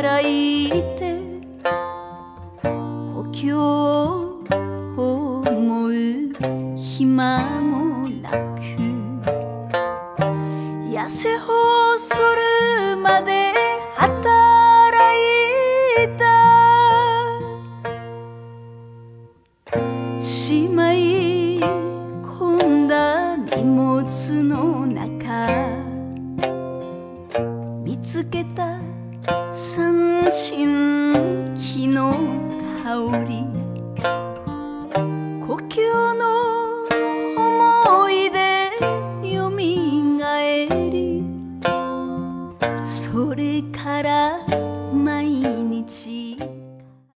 働いて故郷を思う暇もなく痩せ細るまで働いた。しまい込んだ荷物の中見つけた三振木の香り。故郷の思い出よみがえり。それから